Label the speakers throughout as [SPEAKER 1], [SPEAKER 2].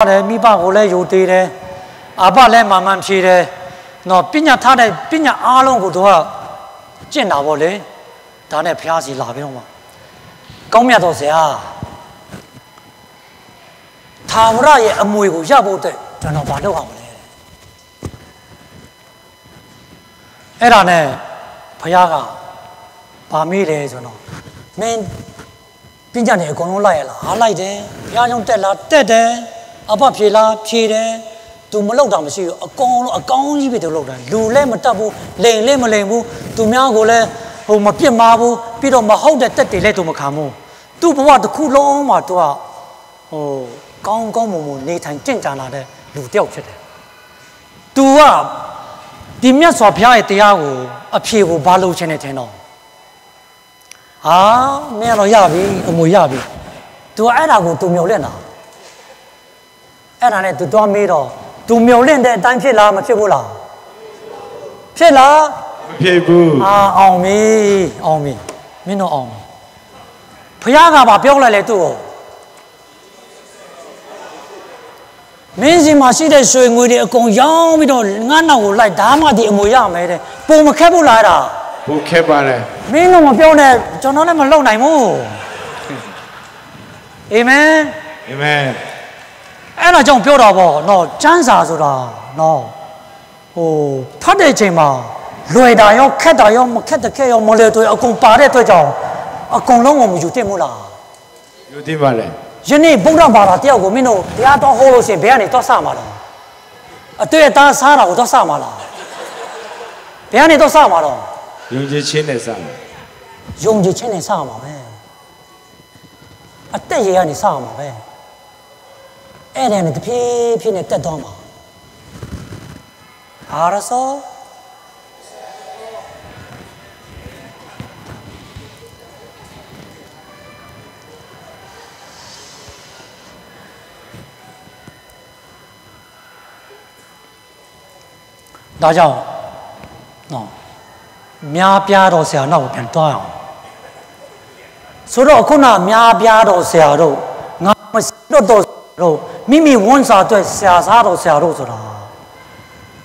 [SPEAKER 1] တယ်မိဘကိုလည်းယူသေးတယ်အာဘလည်းမာမန်ဖြေတယ်နော်ပညာထားတဲ့ပညာအားလုံးကိုသူကကျင့်တာပေါ့လေဒါနဲ့ဖျားစီလာပြီးတော့မှကောင်းမြတ်တော်ဆရာသာဝရရဲ့အမွေကိုရဖို့အတွက်ကျွန်တော်ဘာလုပ်အောင်လဲအဲ့ဒါနဲ့ဖျားကဘာမေးလဲဆိုတော့မင်းပညာနဲ့အကုန်လုံးလိုက်ရလားဟာလိုက်တယ်ဘုရားကြောင့်တက်လားတက်တယ် အဖဖြေလားဖြေတယ်သူမလောက်တာမရှိဘူးအကောင်လုံးအကောင်းကြီးပဲသူလောက်တာလူလည်းမတက်ဘူးလိန်လည်းမလိန်ဘူးသူများကိုလည်းဟိုမပြစ်မှားဘူးပြီးတော့မဟုတ်တဲ့တက်တွေလည်းသူမခံဘူးသူ့ဘဝတစ်ခုလုံးမှာသူကဟိုကောင်းကောင်းမွန်မွန်နေထိုင်ကြင်ကြံလာတဲ့လူတစ်ယောက်ဖြစ်တယ်သူကဒီမြတ်စွာဘုရားရဲ့တရားကိုအဖြေကိုဘာလို့ချင်းနေတယ်တော့ဟာမင်းတော့ရပြီအမွေရပြီ तू အဲ့ဒါကို तू မျောလင့်တာ အဲ့ဒါနဲ့ तू သွားမေးတော့ तू မျောလင့်တဲ့အတိုင်းဖြစ်လားမဖြစ်ဘူးလားဖြစ်လား
[SPEAKER 2] မဖြစ်ဘူး
[SPEAKER 1] အာအောင်ပြီအောင်ပြီမင်းတော့အောင်ပြီဖះကပါပြောလိုက်လေသူ့ကိုမင်းစီမှာရှိတဲ့ရွှေငွေတွေအကုန်ရောင်းပြီးတော့ငါနောက်ကိုလိုက်ဒါမှဒီအမွေရမယ်တဲ့ပုံမခက်ဘူးလားအဲ့ဒါ
[SPEAKER 2] ဘုခက်ပါလေ
[SPEAKER 1] မင်းတော့မပြောနဲ့ကျွန်တော်လည်းမလုံနိုင်ဘူးအာမင်
[SPEAKER 2] အာမင်
[SPEAKER 1] အဲ့ဒါကြောင့်ပြောတာပေါ့နော်ကျမ်းစာဆိုတာနော်ဟိုဖတ်တဲ့ချိန်မှာလွယ်တာရောခက်တာရောမခက်တဲ့ခက်ရောမလွယ်တော့အကုန်ပါတဲ့အတွက်ကြောင့်အကုန်လုံးကိုမယူတင်ဘူးလား
[SPEAKER 2] ယူသိပါလေ
[SPEAKER 1] ယနေ့ဗုဒ္ဓဘာသာတယောက်ကိုမင်းတို့တရားတော်ဟောလို့ရှိရင်ဘယ်ကနေတော့စမှာလဲအတွေ့အသားစားတာကိုတော့စမှာလားဘယ်ကနေတော့စမှာတော့
[SPEAKER 2] ယုံကြည်ခြင်းနဲ့စမယ်
[SPEAKER 1] ယုံကြည်ခြင်းနဲ့စမှာပဲအသက်ရည်ကနေစမှာပဲ အဲ့ဒါနဲ့တဖြည်းဖြည်းနဲ့တက်သွားမှာဟာရဆောဒါကြောင့်နော်များပြားတော့ဆရာနောက်ကိုပြန်တွားအောင်ဆိုတော့ခုနများ ပြားတော့ဆရာတို့ငါမရှိတော့တော့တို့မိမိဝန်စာအတွက်ဆရာစားတော့ဆရာတို့ဆိုတာ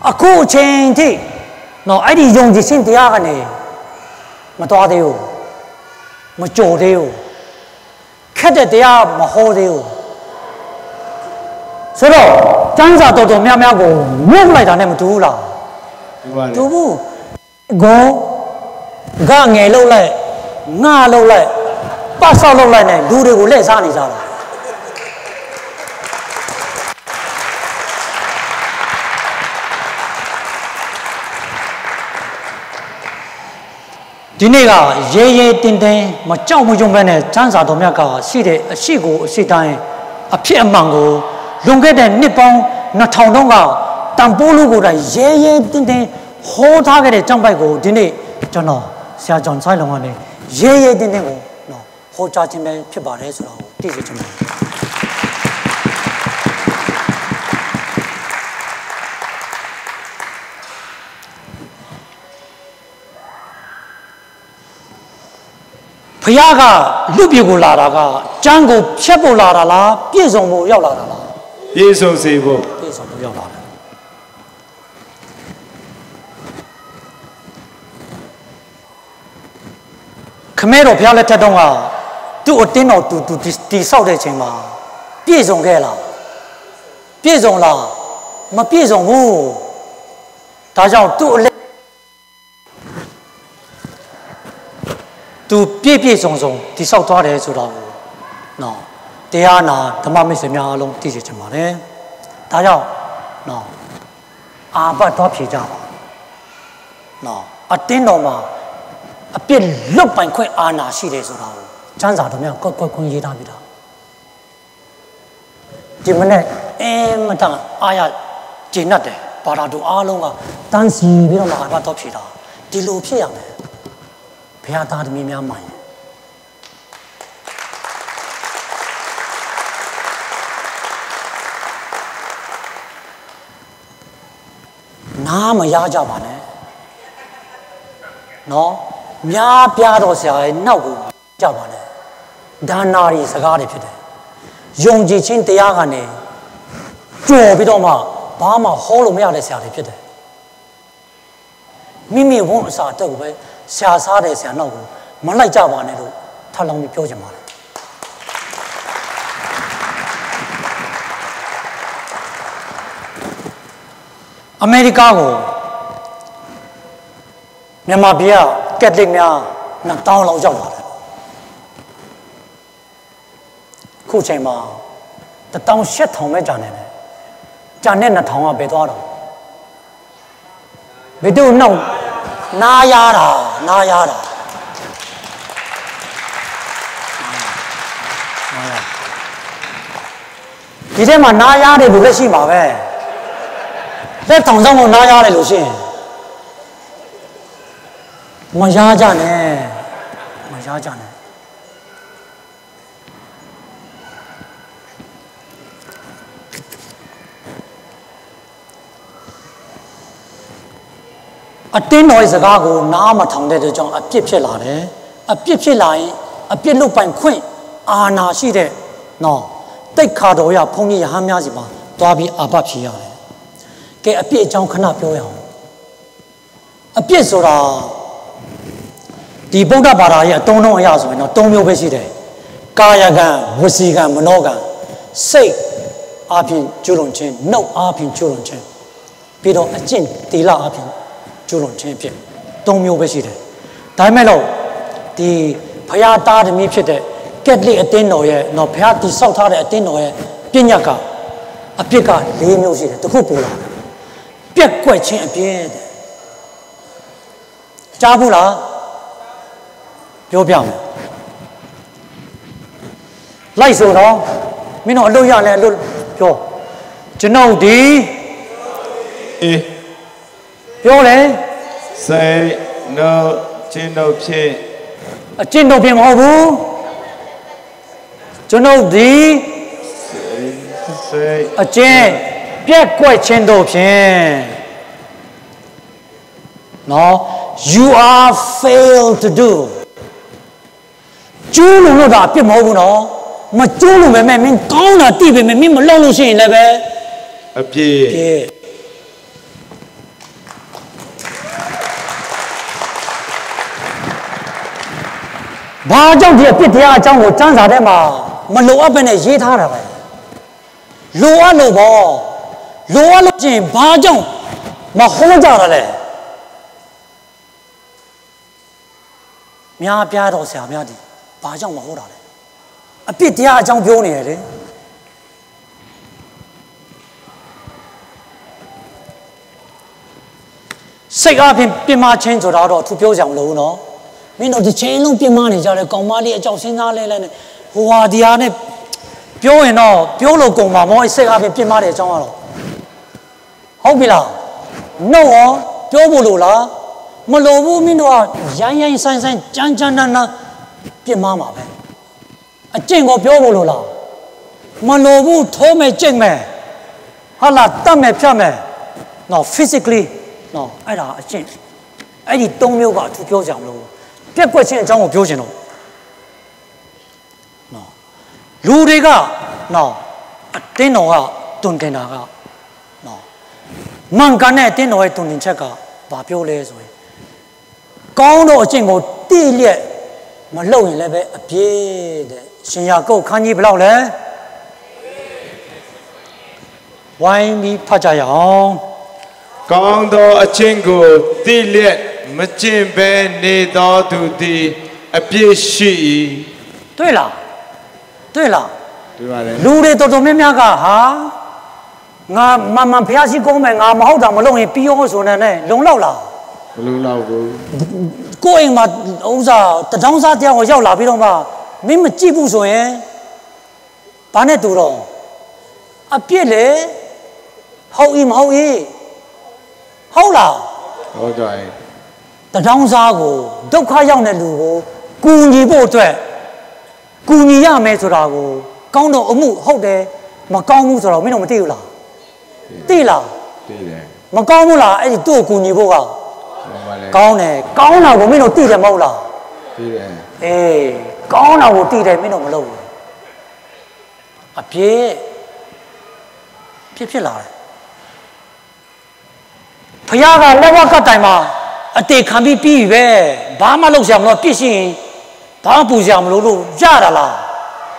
[SPEAKER 1] အခုအချိန်ထိနော်အဲ့ဒီယုံကြည်ခြင်းတရားကနေမတော်သေးဘူးမကြိုသေးဘူးခက်တဲ့တရားမဟောသေးဘူးဆိုတော့ကျမ်းစာတော်တော်များများကိုမြုပ်လိုက်တာနဲ့မတူဘူးလား
[SPEAKER 2] ဒီပါလေ
[SPEAKER 1] တူဘူးဂေါဂငယ်လောက်လိုက်ငါလောက်လိုက်ပတ်ဆောက်လောက်လိုက်နဲ့လူတွေကိုလက်စားနေကြတာ ဒီနေ့ကရဲရဲတင်းတင်းမကြောက်မကြုံပဲနဲ့စမ်းစာတော်မြတ်ကရှိတဲ့အရှိကိုအရှိတိုင်းအဖြစ်အမှန်ကိုလွန်ခဲ့တဲ့နှစ်ပေါင်း2000တုန်းကတန်ပိုးလူကိုယ်တိုင်ရဲရဲတင်းတင်းဟောထားခဲ့တဲ့ကြောင့်ပိုက်ကိုဒီနေ့ကျွန်တော်ဆရာကျော်ဆိုင်လုံးကနေရဲရဲတင်းတင်းကိုနော်ဟောကြားခြင်းပဲဖြစ်ပါတယ်ဆိုတော့သိစေချင်ပါတယ် ဖះကလူပြေကိုလာတာကကျမ်းကိုဖြတ်ဖို့လာတာလားပြည့်စုံဖို့ရောက်လာတာလား
[SPEAKER 2] ပြေဆုံးစေဖို့
[SPEAKER 1] ပြည့်စုံဖို့ရောက်လာတယ်ခမဲတော်ဘုရားလက်ထက်တုန်းကသူ့အတင်းတော်သူသူတီဆောက်တဲ့ချိန်မှာပြည့်စုံခဲ့လားပြည့်စုံလားမပြည့်စုံဘူးဒါကြောင့်သူ့အ သူပြည့်ပြည့်စုံစုံတီဆောက်သွားတယ်ဆိုတော့နော်တရားနာဓမ္မမိတ်ဆွေများအားလုံးသိစေချင်ပါတယ်ဒါကြောင့်နော်အာဘတ်တော့ဖြေကြပါနော်အတင်းတော်မှာအပြစ်လွတ်ပိုင်ခွင့်အာဏာရှိတယ်ဆိုတာကိုကျမ်းစာတော်များကွက်ကွက်ခွင့်ရေးထားပြီလားဒီမနေ့အင်းမတန်အားရကျင့်တတ်တယ်ဘာသာတို့အားလုံးကတန်းစီပြီးတော့မှအာဘတ်တော့ဖြေတာဒီလိုဖြစ်ရမယ် ဘုရားသားသမီးများမှန်ရင်နားမရကြပါနဲ့နော်များပြားတော့ဆရာရဲ့နောက်ကိုကြပါနဲ့ဒါနာရီစကားတွေဖြစ်တယ်ယုံကြည်ခြင်းတရားကနေကြော်ပြီးတော့မှဘာမှဟောလို့မရတဲ့ဆရာတွေဖြစ်တယ် မိမိဝန်အစာတက်ကိုပဲဆရာစားတဲ့ဆရာနောက်ကိုမလိုက်ကြပါနဲ့လို့ထပ်လောင်းပြီးပြောချင်ပါတယ်အမေရိကကိုမြန်မာပြည်ကကက်သလစ်များ2000လောက်ရောက်လာတယ်ခုချိန်မှာ18000ပဲကြာနေတယ်ကြာနေ2000ကပဲသွားတော့ဘယ်သူနောက် နားရတာနားရတာဒီထဲမှာနားရတယ်လူလည်းရှိမှာပဲလက်ထောင်ဆောင်ကိုနားရတယ်လို့ရှိရင်မရကြနဲ့မရကြနဲ့ အတင်းတော်ရဲ့စကားကိုနားမထောင်တဲ့အတွက်ကြောင့်အပြစ်ဖြစ်လာတယ်အပြစ်ဖြစ်လာရင်အပြစ်လုတ်ပိုင်ခွင့်အာနာရှိတဲ့နော်တိတ်ခါတော်ရဘုန်းကြီးရဟန်းများစီမှာသွားပြီးအာဘဖြစ်ရတယ်ကဲအပြစ်အကြောင်းခဏပြောရအောင်အပြစ်ဆိုတာဒီဗုဒ္ဓဘာသာရဲ့အတုံးလုံးအရာဆိုရင်တော့၃မျိုးပဲရှိတယ်ကာယကံဝစီကံမနောကံစိတ်အပြင်ကျွလွန်ခြင်းနှုတ်အပြင်ကျွလွန်ခြင်းပြီးတော့အကျင့်တီလအပြင် ကျွလွန်ခြင်းဖြစ်၃မျိုးပဲရှိတယ်ဒါပေမဲ့လို့ဒီဖရာသားသမီးဖြစ်တဲ့ကက်သလစ်အတင်းတော်ရဲ့တော့ဖရာတိဆောက်ထားတဲ့အတင်းတော်ရဲ့ပြညတ်ကအပြစ်က၄မျိုးရှိတယ်တစ်ခုပေါ်လာတယ်ပြက်ကွက်ခြင်းအပြစ်တဲ့ကြားဘူးလားပြောပြမယ်လိုက်ဆိုတော့မင်းတို့အလုပ်ရလဲအလုပ်ပြောကျွန်ုပ်ဒီ
[SPEAKER 2] အေး
[SPEAKER 1] ပြောတယ်
[SPEAKER 2] စိတ်နှုတ်ခြင်းတို့ဖြင့်
[SPEAKER 1] အကျင့်တော့ပြင်မဟုတ်ဘူးကျွန်ုပ်ဒီ
[SPEAKER 2] စိတ်
[SPEAKER 1] အကျင့်ပြက်ကွက်ခြင်းတို့ဖြင့်နော် you are fail to do ကျူးလို့လို့ဒါအပြစ်မဟုတ်ဘူးနော်မကျူးလို့ပဲမဲ့မင်းကောင်းတာသိပေမဲ့မင်းမလုပ်လို့ရှိရင်လည်းပဲ
[SPEAKER 2] အပြည့်
[SPEAKER 1] ဘာကြောင့်ဒီအပြစ်တရားအကြောင်းကိုစမ်းစာထဲမှာမလိုအပ်ပဲနဲ့ရေးထားတာပဲလိုအပ်လို့ပေါ့လိုအပ်လို့ချင်းဘာကြောင့်မဟောကြတာလဲများပြားတော့ဆရာများဒီဘာကြောင့်မဟောတာလဲအပြစ်တရားအကြောင်းပြောနေရတယ်လေစိတ်အပြင်ပြင်မချင်းဆိုတာတော့သူပြောကြအောင်လို့နော် မင်းတို့ဒီချင်းလုံးပြင်မနေကြတယ်ကောင်မလေးအကြောက်စင်းသားလဲလဲနဲ့ဟိုဟာဒီဟာနဲ့ပြောရင်တော့ပြောလို့ကုန်ပါမောအဲ့စိတ်အပြင်ပြင်မတဲ့အကြောင်းကတော့ဟုတ်ပြီလားနှုတ်ရောပြောဖို့လို့လားမလိုဘူးမင်းတို့ကရိုင်းရိုင်းဆိုင်ဆိုင်ကြမ်းကြမ်းတမ်းတမ်းပြင်မမှာပဲအကျင့်ကိုပြောဖို့လို့လားမလိုဘူးထိုးမယ်ကြိတ်မယ်ဟာလာတတ်မယ်ဖြတ်မယ်နော် physically နော်အဲ့ဒါအကျင့်အဲ့ဒီ၃မျိုးကအထူးပြောကြမလို့ ပြက်ကွက်ခြင်းအကြောင်းကိုပြောချင်တော့နော်လူတွေကနော်အတင်းတော်ကတွင်တင်တာကနော်မန်ကန်နဲ့အတင်းတော်ရဲ့တွင်တင်ချက်ကဘာပြောလဲဆိုရင်ကောင်းသောအကျင့်ကိုတိလျက်မလှုပ်ရင်လည်းပဲအပြည့်တဲ့ရှင်ရကုတ်ခန်းကြီးဘယ်လောက်လဲဝိုင်းပြီးဖတ်ကြရအောင်
[SPEAKER 2] ကောင်းသောအချင်းကိုတိလျက် မကျင့်ဘဲနေသောသူသည်အပြည့်ရှိ၏
[SPEAKER 1] တွေ့လားတွေ့လား
[SPEAKER 2] ဒီပါလေ
[SPEAKER 1] လူတွေတော်တော်များများကဟာငါမန်မှန်ဖျားရှိကုန်းမယ်ငါမဟုတ်တာမလုပ်ရင်ပြီးရောဆိုနေနဲ့လုံလောက်လား
[SPEAKER 2] ဘလူလောက်ကို
[SPEAKER 1] ကိုယ့်အိမ်မှာဥစားတထောင်းစားတရားကိုရောက်လာပြီးတော့မှမင်းမကြည့်ဘူးဆိုရင်ဘာနဲ့တူတော့အပြစ်လေဟုတ်ဤမဟုတ်ဤဟုတ်လား
[SPEAKER 2] ဟုတ်တယ်
[SPEAKER 1] တထောင်းစားကိုဒုက္ခရောက်တဲ့လူကိုကူညီဖို့အတွက်ကူညီရမယ်ဆိုတာကိုကောင်းတော့အမှုဟုတ်တယ်မကောင်းဘူးဆိုတော့မင်းတို့မသိဘူးလားသိလား
[SPEAKER 2] သိတယ်
[SPEAKER 1] မကောင်းဘူးလားအဲ့ဒီသူ့ကိုကူညီဖို့က
[SPEAKER 2] ဟုတ်ပါလေ
[SPEAKER 1] ကောင်းတယ်ကောင်းတာကိုမင်းတို့သိတယ်မဟုတ်လား
[SPEAKER 2] သိတယ်
[SPEAKER 1] အေးကောင်းတာကိုသိတယ်မင်းတို့မလုပ်ဘူးအပြည့်ဖြစ်ဖြစ်လာတယ်ဖခင်ကလက်ဝက်ကတိုင်မှာ အတေခံပြီးပြီးပဲဘာမှလုပ်ရမလို့ပြစ်ရှင်ဘာမှပူရမလို့လို့ရတာလား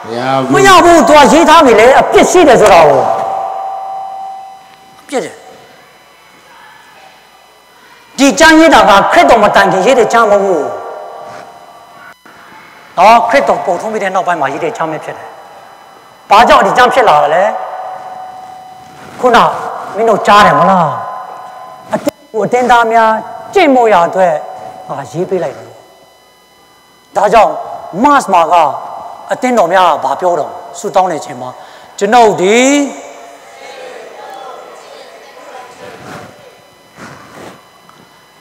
[SPEAKER 2] မရ
[SPEAKER 1] မ
[SPEAKER 2] ဘူး
[SPEAKER 1] ရဘူးသူကရေးထားပြီလေအပြစ်ရှိတယ်ဆိုတာကိုအပြစ်တယ်ဒီကျမ်းရေးတာကခရစ်တော်မတိုင်ခင်ရေးတဲ့ကျမ်းမဟုတ်ဘူးနော်ခရစ်တော်ပုံထုံးပြီးတဲ့နောက်ပိုင်းမှာရေးတဲ့ကျမ်းပဲဖြစ်တယ်ဘာကြောင့်ဒီကျမ်းဖြစ်လာတယ်လဲခုနမင်းတို့ကြားတယ်မလားအတင်းကိုအတင်းသားများ ကြင့်မို့ရအတွက်ငါရေးပေးလိုက်တယ်ဒါကြောင့် mass မှာကအတင်းတော်များကဘာပြောတော့ဆူတောင်းနေခြင်းမှာကျွန်ုပ်ဒီ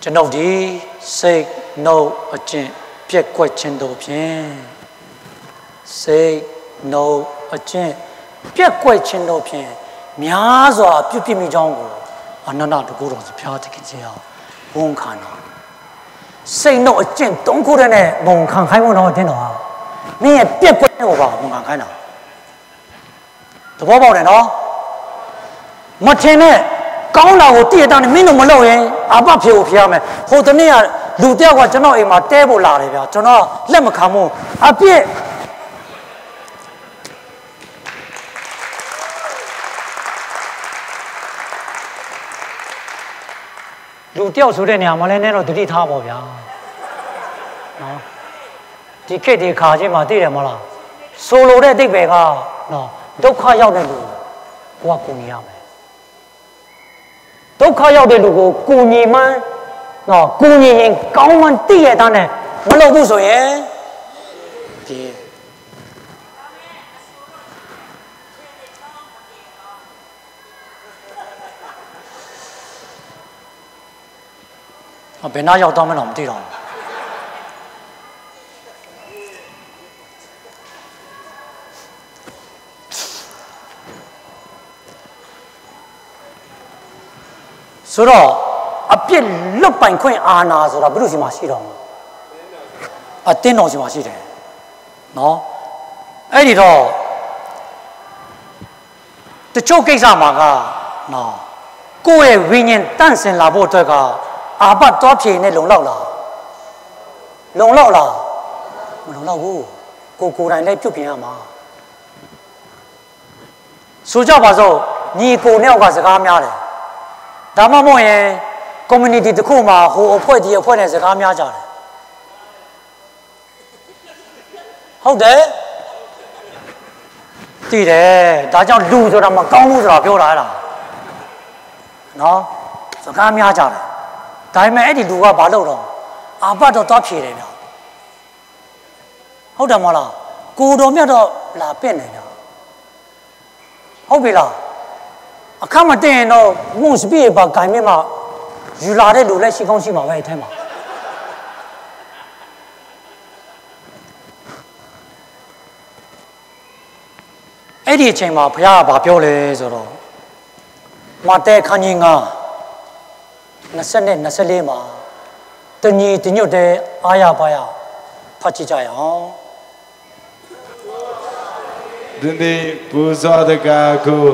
[SPEAKER 1] ကျွန်ုပ်ဒီစိတ်နှုတ်အကျင့်ပြက်ကွက်ခြင်းတို့ဖြင့်စိတ်နှုတ်အကျင့်ပြက်ကွက်ခြင်းတို့ဖြင့်များစွာပြုပြမိကြောင်းကိုအနန္တတကူတော်ဖျားတခင်ခြင်းအောင် ဝန်ခံတော်စိတ်နှုတ်အကျင့်သုံးခုတည်းနဲ့ဝန်ခံခိုင်းဖို့တော့အတင်းတော်ဟာမင်းရဲ့ပြက်ကွက်ကိုပါဝန်ခံခိုင်းတာသဘောပေါက်တယ်နော်မထင်နဲ့ကောင်းတာကိုတည့်ရတောင်းနေမင်းတို့မလုပ်ရင်အပဖြေကိုဖျားမယ် လူတယောက်ဆိုတဲ့နေရာမှာလည်းနည်းတော့တတိထားပါဗျာနော်ဒီခေတ်ဒီခါချင်းမှာသိတယ်မလားဆိုလိုတဲ့အတိတ်ပဲကနော်ဒုက္ခရောက်တဲ့လူကိုကကိုညီရမယ်ဒုက္ခရောက်တဲ့လူကိုကိုညီမှန်းနော်ကိုညီရင်ကောင်းမှန်းသိရတဲ့နဲ့မလုပ်ဘူးဆိုရင်ဒီ ဘယ်နာရောက်တော့မှတော့မသိတော့ဘူးဆိုတော့အပြစ်လွတ်ပိုင်ခွင့်အာဏာဆိုတာဘုရုစီမှာရှိတော့မှာအတင်းတော်စီမှာရှိတယ်နော်အဲ့ဒီတော့တချို့ကိစ္စမှာကနော်ကိုယ့်ရဲ့ဝိညာဉ်တန့်စင်လာဖို့အတွက်က အာပတ်တော်ဖြေနဲ့လုံလောက်လားလုံလောက်လားမလုံလောက်ဘူးကိုကိုယ်တိုင်လည်းပြုတ်ပြင်ရမှာဆိုကြပါစို့ညီကိုနှစ်ယောက်ကစကားများတယ်ဒါမှမဟုတ်ရင် community တစ်ခုမှာဟိုအဖွဲ့ဒီအဖွဲ့နဲ့စကားများကြတယ်ဟုတ်တယ်တည်တယ်ဒါကြောင့်လူဆိုတာမကောင်းဘူးဆိုတာပြောတာအဲ့ဒါနော်စကားများကြတယ် ဒါပေမဲ့အဲ့ဒီလူကဘာလုပ်တော့အာပတ်တော့သွားဖြေတယ်ဗျဟုတ်တယ်မဟုတ်လားကိုတော်မြတ်တော့လာပြင့်နေဗျဟုတ်ပြီလားအခက်မတင်ရင်တော့မှုစပြည့်ပါဂိုင်မြင့်မှာယူလာတဲ့လူလည်းရှိကောင်းရှိမှာပဲအဲ့ထဲမှာအဲ့ဒီအချိန်မှာဘုရားကဘာပြောလဲဆိုတော့မတဲခန်းကြီးငါ 20နဲ့24မှာတညီတညွတ်တဲ့အာရပါရဖတ်ကြည့်ကြရအောင်
[SPEAKER 2] ဒင်းဒီပူဇော်တကာကို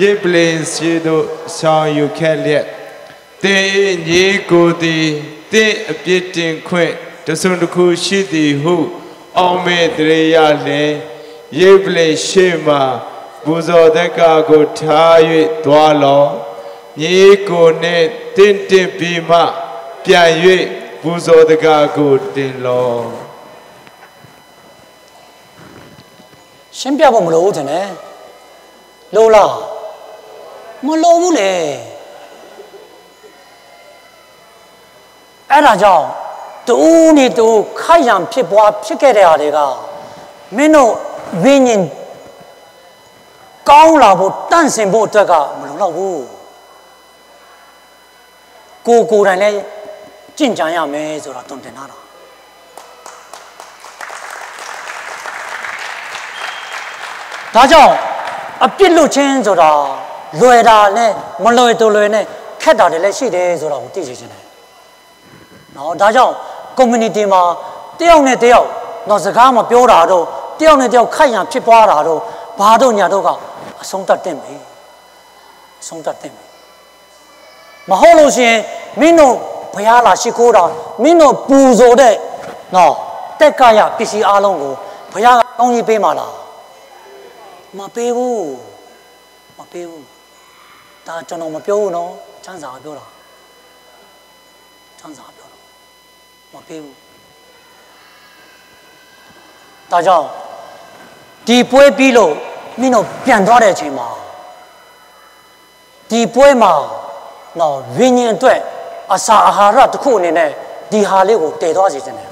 [SPEAKER 2] ရိပ်ပလင်ရှိတို့ဆောင်ယူခဲ့လျက်တင်း၏ညီကိုသည်တင်းအပြစ်တင်ခွင့်တစုံတစ်ခုရှိသည်ဟုအောင်မေတရေရလင်ရိပ်ပလင်ရှိမှပူဇော်တကာကိုထား၍သွားလော ညီကိုနှင့်တင့်တင့်ပြီးမှပြန်၍ပူဇော်တကာကိုတင်လော
[SPEAKER 1] ရှင်းပြဖို့မလိုဘူးထင်တယ်လိုလားမလိုဘူးလေအဲ့ဒါကြောင့်တူနေတူခိုက်ရန်ဖြစ်ပွားဖြစ်ခဲ့တဲ့ဟာတွေကမင်းတို့ဝိညာဉ်ကောင်းလာဖို့တန့်စင်ဖို့အတွက်ကမလုံလောက်ဘူး ကိုယ်ကိုယ်တိုင်လည်းကြင်ကြံရမယ်ဆိုတာတုံတင်လာတာဒါကြောင့်အပြစ်လွတ်ခြင်းဆိုတာလွယ်တာနဲ့မလွယ်တူလွယ်နဲ့ခက်တာတွေလည်းရှိတယ်ဆိုတာကိုသိစေချင်တယ်။နော်ဒါကြောင့် community မှာတယောက်နဲ့တယောက်တော့စကားမပြောတာတော့တယောက်နဲ့တယောက်ခိုက်ရန်ဖြစ်ပွားတာတော့ဘာတို့ညာတို့ကအဆုံးသတ်တင်ပြီဆုံးတတ်တယ်မဟုတ်လို့ရှိရင်မ င်းတို့ဘုရားလာရှိခိုးတာမင်းတို့ပူဇော်တဲ့နော်တက်ကရပစ္စည်းအလုံးကိုဘုရားကကောင်းကြီးပေးမှာလားမပေးဘူးမပေးဘူးဒါကျွန်တော်မပြောဘူးနော်ချမ်းသာပြောတာချမ်းသာပြောတာမပေးဘူးဒါကြောင့်ဒီပွဲပြီးလို့မင်းတို့ပြန်သွားတဲ့အချိ န်မှာဒီပွဲမှာနော်ဝိညာဉ်အတွက်အစာအာဟာရတစ်ခုအနေနဲ့ဒီဟာလေးကိုတည်သွားစေချင်တယ်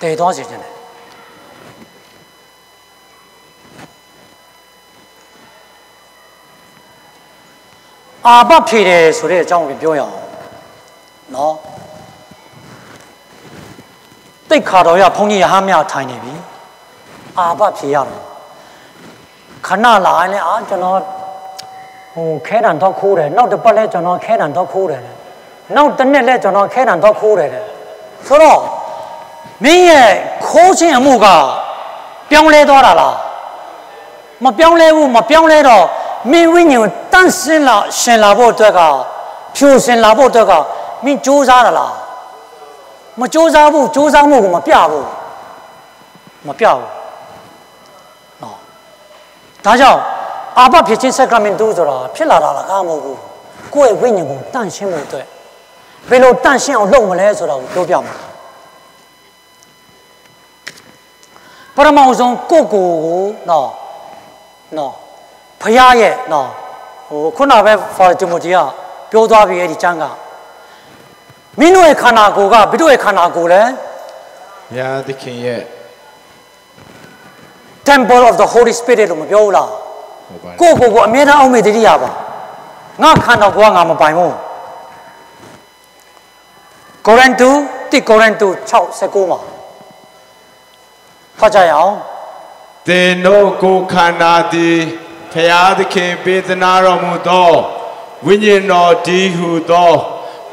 [SPEAKER 1] တည်သွားစေချင်တယ်အာဘဖြေတယ်ဆိုတဲ့အကြောင်းကိုပြောရအောင်နော်တိတ်ခါတော်ရဘုန်းကြီးရဟန်းများထိုင်နေပြီ အာဘဖြေရတယ်ခဏလာရင်လည်းအာကျွန်တော်ဟိုခဲတံတော့ခိုးတယ်နောက်တစ်ပတ်လဲကျွန်တော်ခဲတံတော့ခိုးတယ်နောက်တစ်နှစ်လဲကျွန်တော်ခဲတံတော့ခိုးတယ်ဆိုတော့မင်းရဲ့ခိုးခြင်းအမှုကပြောင်းလဲသွားတာလားမပြောင်းလဲဘူးမပြောင်းလဲတော့မင်းဝိညာဉ်ကိုတန့်စင်လာရှင်လာဖို့အတွက်ကဖြူစင်လာဖို့အတွက်ကမင်းကြိုးစားရလားမကြိုးစားဘူးကြိုးစားမှုကိုမပြဘူးမပြဘူးနော် ဒါကြောင့်အာဘဖြစ်ခြင်း sacrament ဆိုတာဖြစ်လာတာလားကားမဟုတ်ဘူးကိုယ့်ရဲ့ဝိညာဉ်ကိုတန့်ရှင်းဖို့အတွက်ဘယ်လိုတန့်ရှင်းအောင်လုပ်မလဲဆိုတာကိုပြောပြမှာပရမောင်ဆုံးကိုယ့်ကိုယ်ကိုနော်နော်ဖခင်ရဲ့နော်ဟိုခုနပဲ for Timothy ကပြောသွားပြီအဲ့ဒီကျမ်းကမင်းတို့ရဲ့ခန္ဓာကိုယ်ကဘယ်တို့ရဲ့ခန္ဓာကိုယ်လဲ
[SPEAKER 2] ဘုရားသခင်ရဲ့
[SPEAKER 1] temple of the holy spirit လို့မပြောဘူးလား
[SPEAKER 2] ဟုတ်ပါတယ်
[SPEAKER 1] ကိုယ့်ကိုယ်ကိုအမြဲတမ်းအောက်မေ့တတိယပါငါခန္ဓာကိုယ်ကငါမပိုင်ဘူးကိုရန်တူတိကိုရန်တူ6 19မှာဖတ်ကြရအောင်
[SPEAKER 2] သင်တို့ကိုယ်ခန္ဓာသည်ဘုရားသခင်ပေးသနာတော်မူသောဝိညာဉ်တော်ဒီဟုသော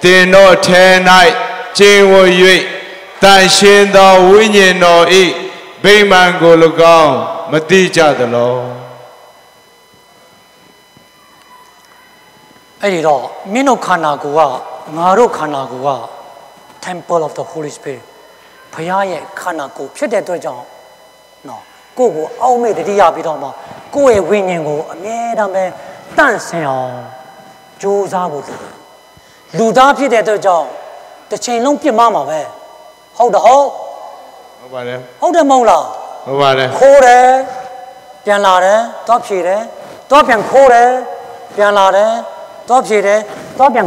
[SPEAKER 2] သင်တို့ထဲ၌ကျင့်ဝတ်၍တန်ရှင်းသောဝိညာဉ်တော်၏ဗိမာန်ကို၎င်း မတိကြသလော
[SPEAKER 1] အဲ့ဒီတော့မင်းတို့ခန္ဓာကိုယ်ကငါတို့ခန္ဓာကိုယ်က temple of the holy spirit ဘုရားရဲ့ခန္ဓာကိုယ်ဖြစ်တဲ့အတွက်ကြောင့်နော်ကိုယ့်ကိုအောက်မေ့တတိယပြီးတော့မှကိုယ့်ရဲ့ဝိညာဉ်ကိုအမြဲတမ်းပဲတန့်စင်အောင်ကြိုးစားဖို့လိုတယ်လူသားဖြစ်တဲ့အတွက်ကြောင့်တစ်ချိန်လုံးပြစ်မှားမှာပဲဟုတ်တော့ဟုတ်
[SPEAKER 2] ဟုတ်ပါတယ်
[SPEAKER 1] ဟုတ်တယ်မဟုတ်လား
[SPEAKER 2] ဟုတ်ပါတယ်
[SPEAKER 1] ခိုးတယ်ပြန်လာတယ်တော့ဖြေတယ်တော့ပြန်ခိုးတယ်ပြန်လာတယ်တော့ဖြေတယ်တော့ပြန်